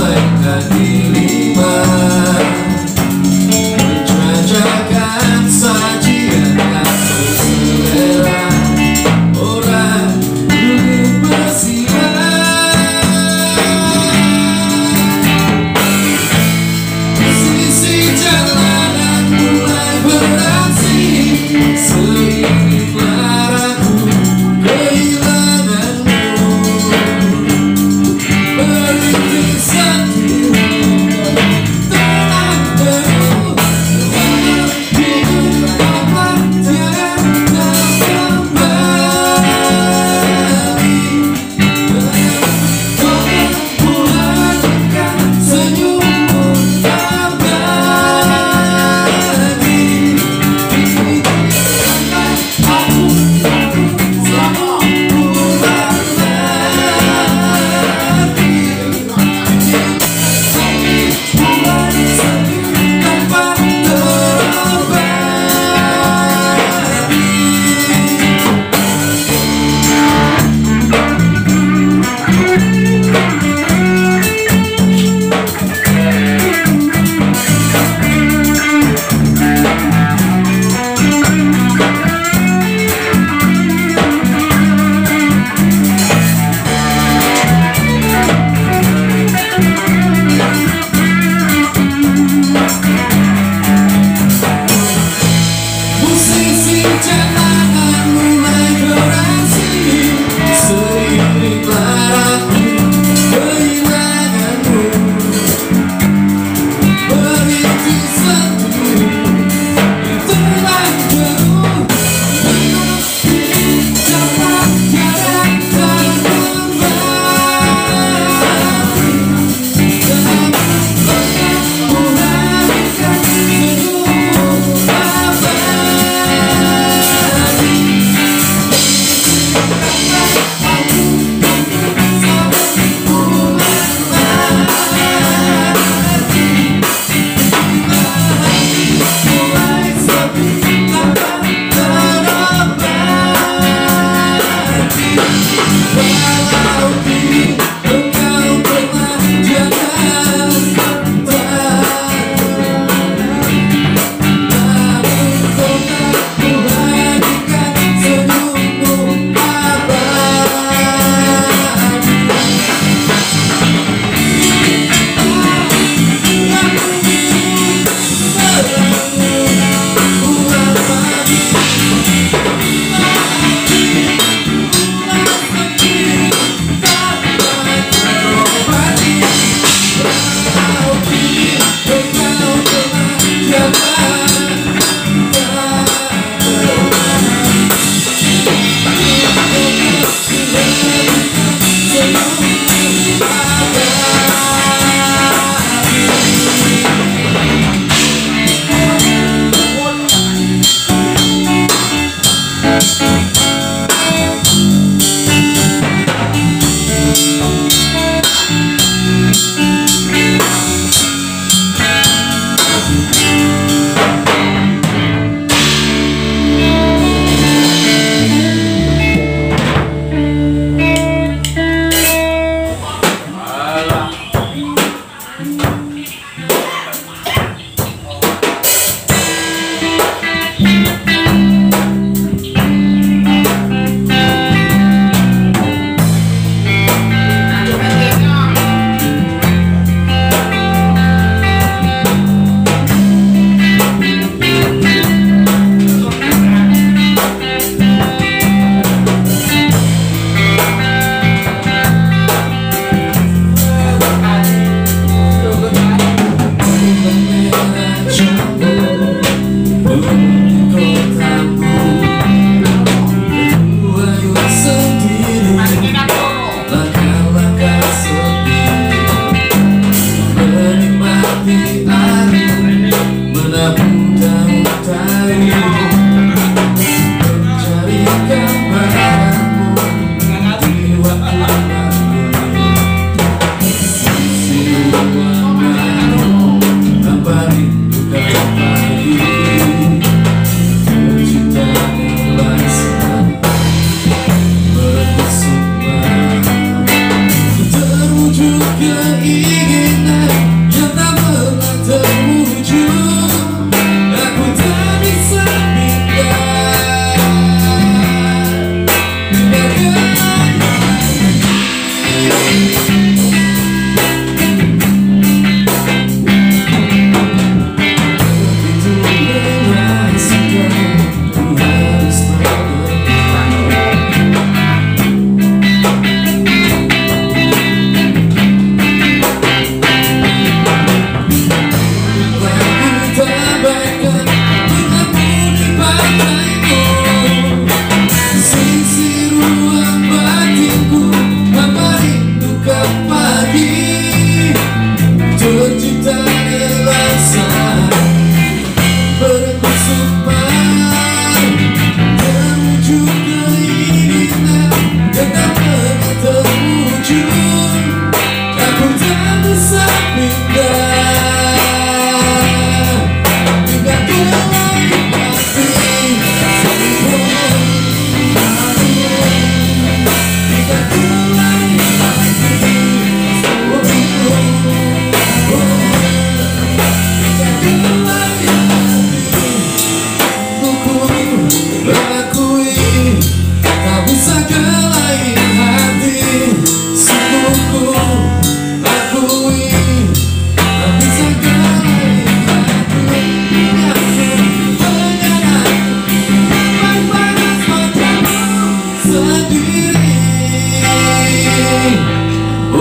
mainkan di lima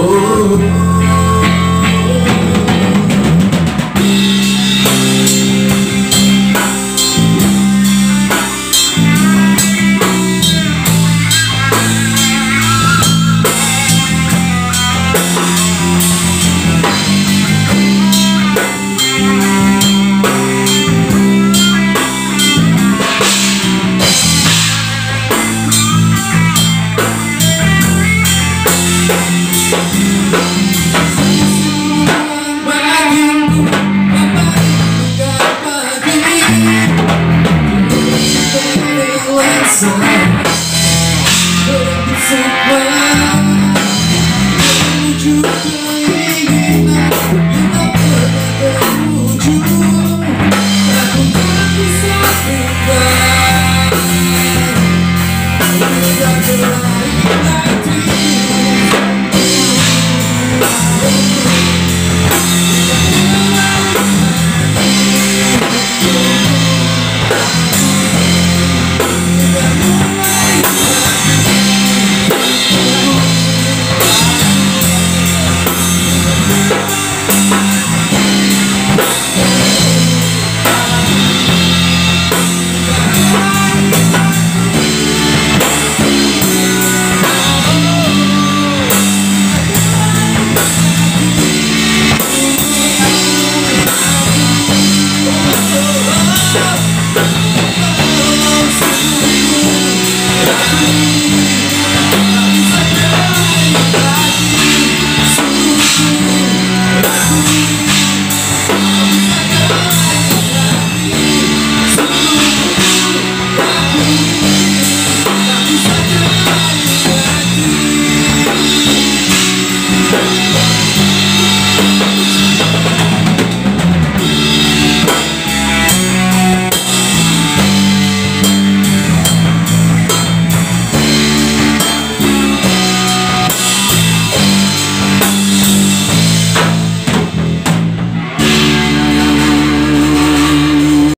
oh.